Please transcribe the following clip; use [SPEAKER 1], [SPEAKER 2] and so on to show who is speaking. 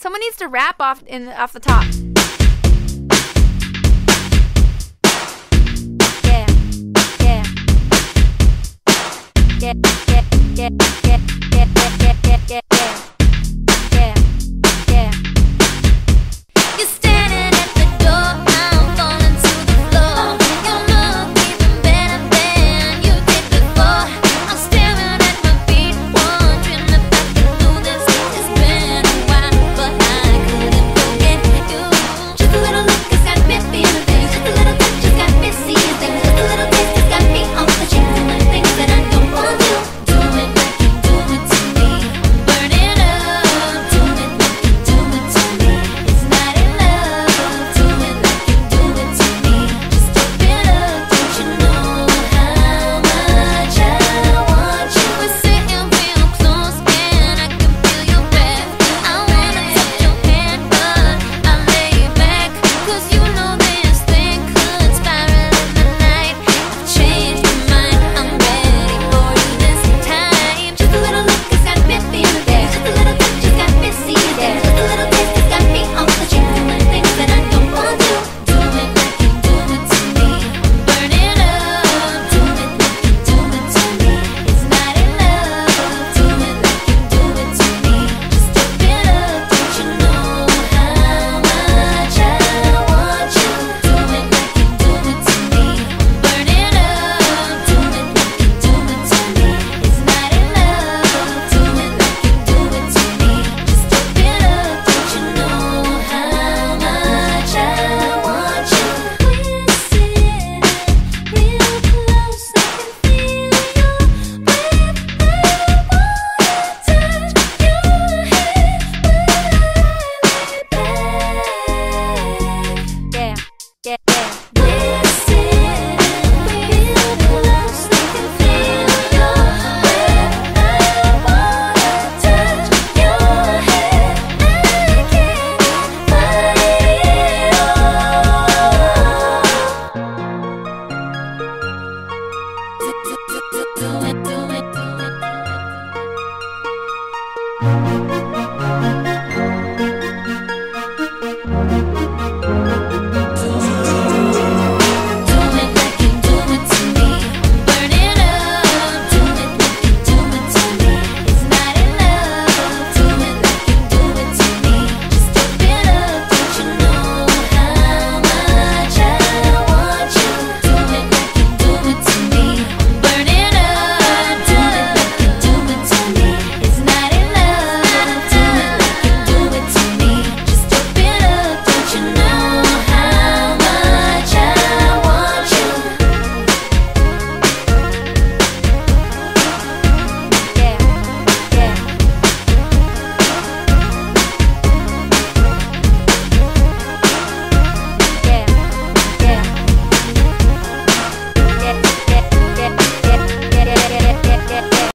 [SPEAKER 1] Someone needs to rap off in off the top. Yeah. Yeah. Yeah. Yeah. Yeah. Yeah. yeah.